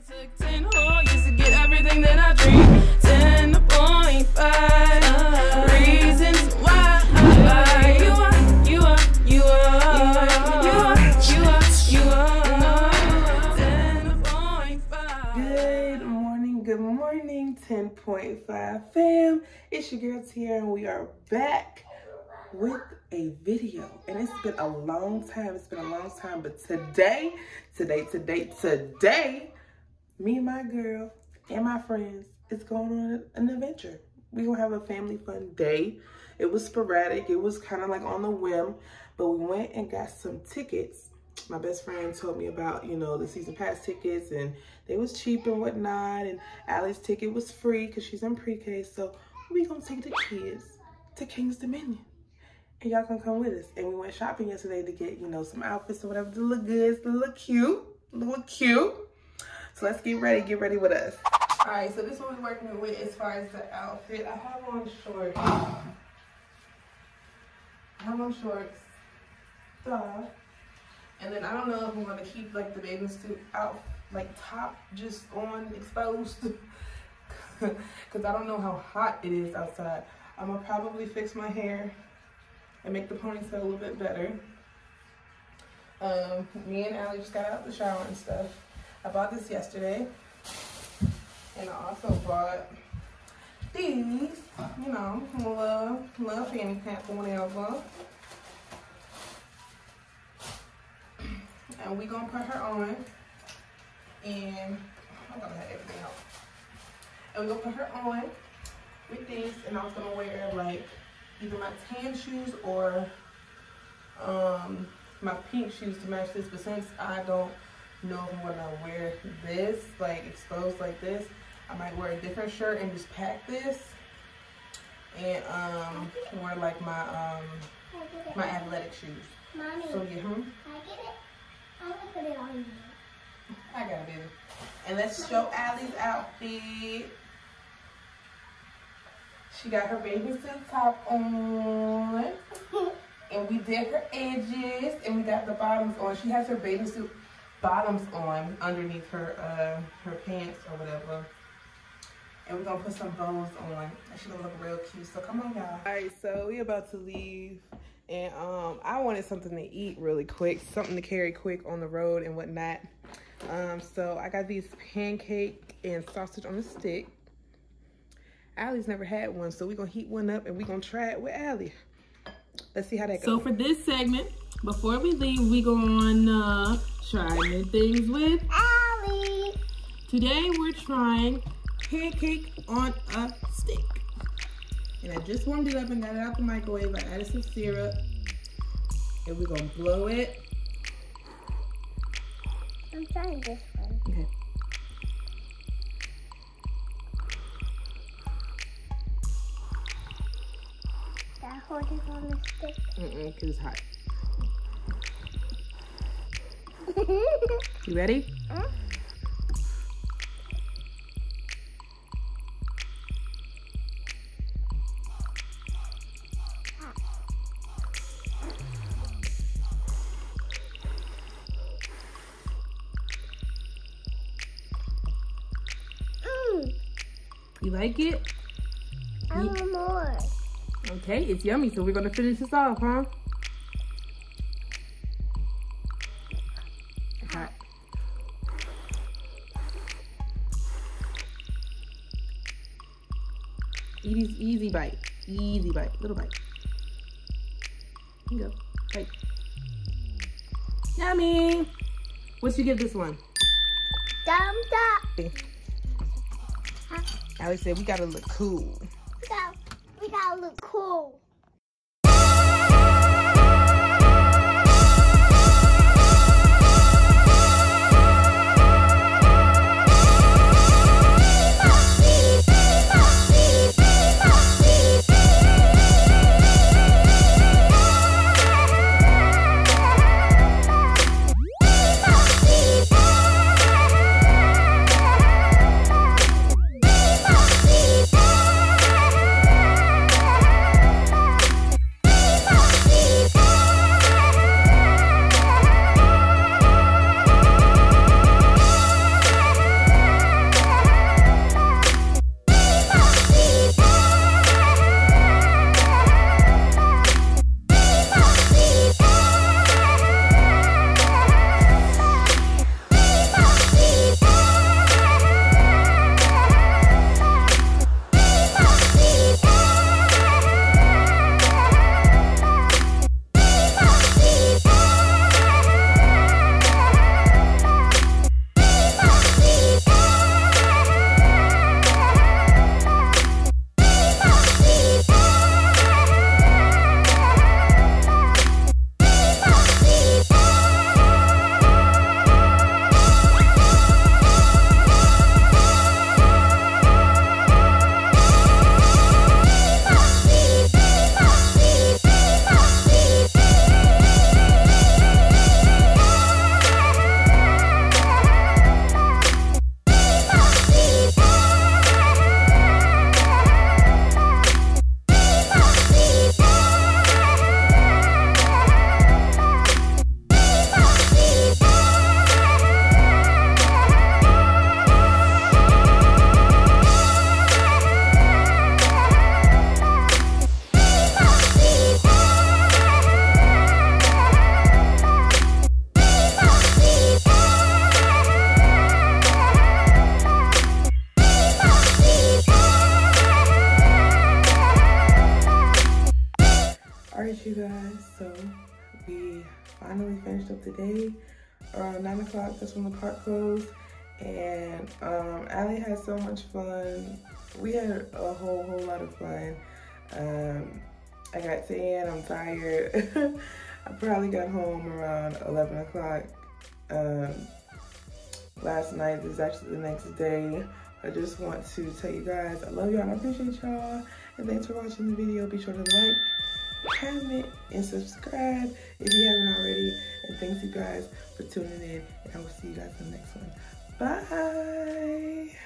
It took 10 whole years to get everything that I dreamed. 10.5 reasons why you are, you are, you are, you are, you are, you are. Good morning, good morning, 10.5 fam. It's your girl Tiara, and we are back with a video. And it's been a long time, it's been a long time, but today, today, today, today, me and my girl and my friends is going on an adventure. We gonna have a family fun day. It was sporadic, it was kind of like on the whim, but we went and got some tickets my best friend told me about, you know, the season pass tickets and they was cheap and whatnot. And Ally's ticket was free because she's in pre-K. So we gonna take the kids to Kings Dominion. And y'all gonna come with us. And we went shopping yesterday to get, you know, some outfits or whatever to look good, to look cute, look cute. So let's get ready, get ready with us. All right, so this is what we're working with as far as the outfit. I have on shorts. I have on shorts. Duh. And then I don't know if I'm gonna keep like the bathing suit out, like top just on exposed. Cause I don't know how hot it is outside. I'm gonna probably fix my hair and make the ponytail a little bit better. Um, me and Ally just got out the shower and stuff. I bought this yesterday. And I also bought these, you know, little, little fanny pack or whatever. and we gonna put her on and I'm gonna have everything out. And we're gonna put her on with these and I was gonna wear like either my tan shoes or um, my pink shoes to match this, but since I don't know if I'm gonna wear this, like exposed like this, I might wear a different shirt and just pack this and um, wear like my um, my athletic shoes. Mommy, So yeah, hmm? I get it. I'm gonna put it on you. I got it, baby. And let's show Ally's outfit. She got her baby suit top on. And we did her edges and we got the bottoms on. She has her bathing suit bottoms on underneath her uh, her pants or whatever. And we're gonna put some bows on. She gonna look real cute. So come on, y'all. All right, so we about to leave. And um, I wanted something to eat really quick, something to carry quick on the road and whatnot. Um, so I got these pancake and sausage on a stick. Ally's never had one, so we're gonna heat one up and we're gonna try it with Ally. Let's see how that goes. So for this segment, before we leave, we gonna try new things with Ally. Today we're trying pancake on a stick. And I just warmed it up and got it out the microwave. I added some syrup. And we're gonna blow it. I'm trying this one. Okay. That hold it on the stick. Mm-mm, cause it's hot. You ready? Huh? You like it? I want more. Okay, it's yummy, so we're gonna finish this off, huh? Hot. Easy, easy bite. Easy bite. Little bite. Here you go. Bite. Yummy! What you give this one? Thumbs up. Ally said we gotta look cool. We got, we gotta look cool. So we finally finished up the day. Around nine o'clock, that's when the park closed. And um, Ally had so much fun. We had a whole, whole lot of fun. Um, I got tan, I'm tired. I probably got home around 11 o'clock. Um, last night is actually the next day. I just want to tell you guys I love y'all and I appreciate y'all. And thanks for watching the video. Be sure to like, comment, and subscribe if you haven't already. And thanks you guys for tuning in. And I will see you guys in the next one. Bye.